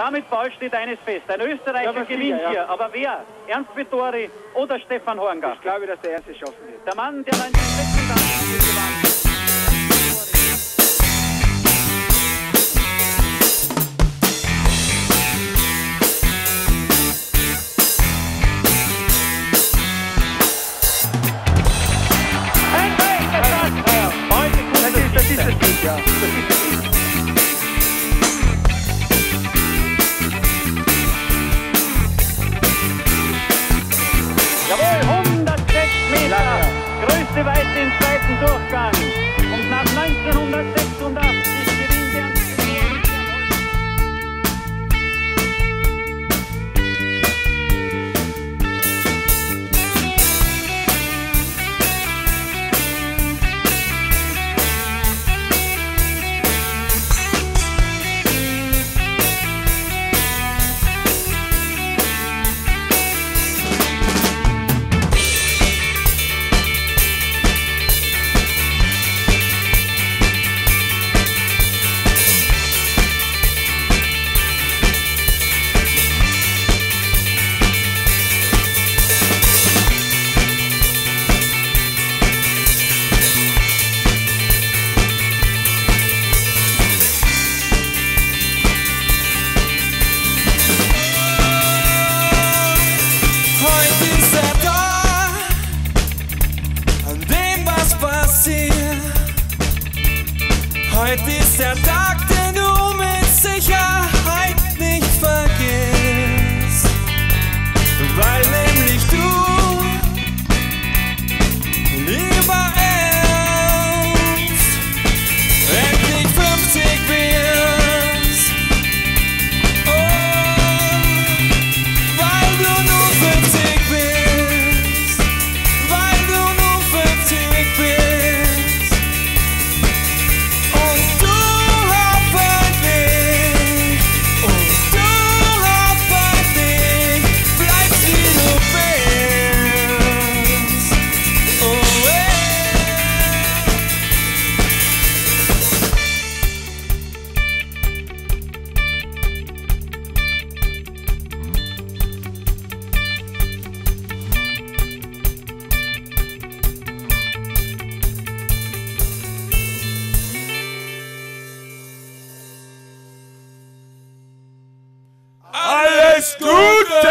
Damit, Paul, steht eines fest. Ein Österreicher ja, gewinnt sicher, ja. hier. Aber wer? Ernst Vittori oder Stefan Horngach? Ich glaube, dass der Erste schaffen wird. Der Mann, der 1986 hat. Байтеся так. escuta!